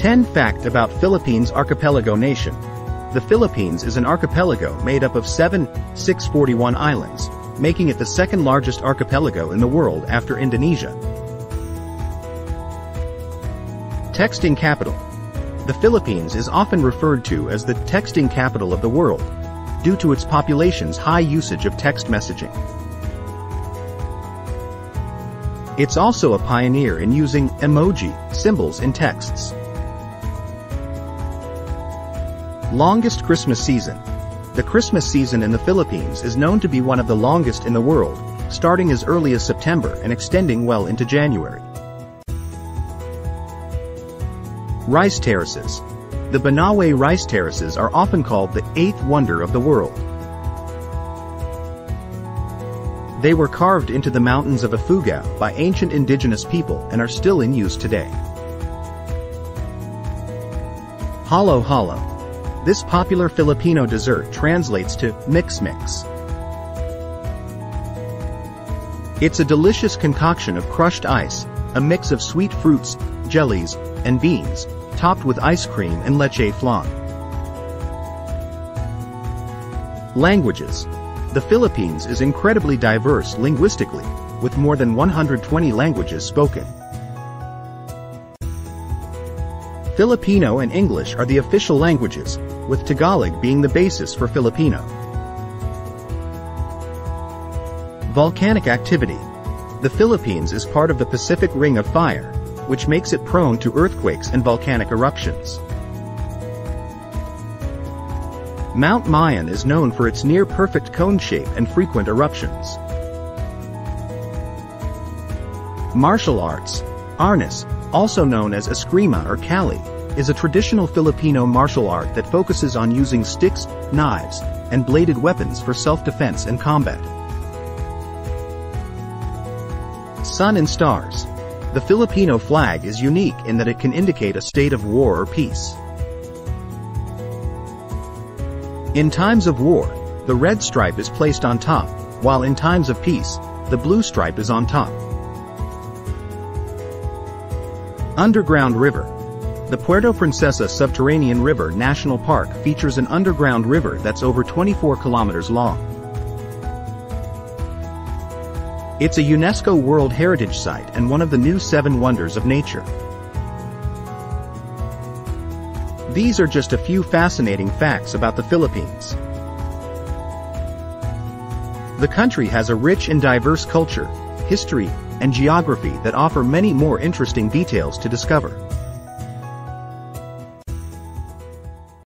10 Fact about Philippines Archipelago Nation. The Philippines is an archipelago made up of 7, 641 islands, making it the second largest archipelago in the world after Indonesia. Texting Capital. The Philippines is often referred to as the texting capital of the world, due to its population's high usage of text messaging. It's also a pioneer in using emoji symbols in texts. Longest Christmas season. The Christmas season in the Philippines is known to be one of the longest in the world, starting as early as September and extending well into January. Rice terraces. The Banaue rice terraces are often called the eighth wonder of the world. They were carved into the mountains of Ifugao by ancient indigenous people and are still in use today. Halo Halo. This popular Filipino dessert translates to mix mix. It's a delicious concoction of crushed ice, a mix of sweet fruits, jellies, and beans, topped with ice cream and leche flan. Languages. The Philippines is incredibly diverse linguistically, with more than 120 languages spoken. Filipino and English are the official languages, with Tagalog being the basis for Filipino. Volcanic activity. The Philippines is part of the Pacific Ring of Fire, which makes it prone to earthquakes and volcanic eruptions. Mount Mayon is known for its near-perfect cone shape and frequent eruptions. Martial arts. Arnis, also known as eskrima or kali, is a traditional Filipino martial art that focuses on using sticks, knives, and bladed weapons for self-defense and combat. Sun and Stars. The Filipino flag is unique in that it can indicate a state of war or peace. In times of war, the red stripe is placed on top, while in times of peace, the blue stripe is on top. Underground River. The Puerto Princesa Subterranean River National Park features an underground river that's over 24 kilometers long. It's a UNESCO World Heritage Site and one of the new seven wonders of nature. These are just a few fascinating facts about the Philippines. The country has a rich and diverse culture, history, and geography that offer many more interesting details to discover.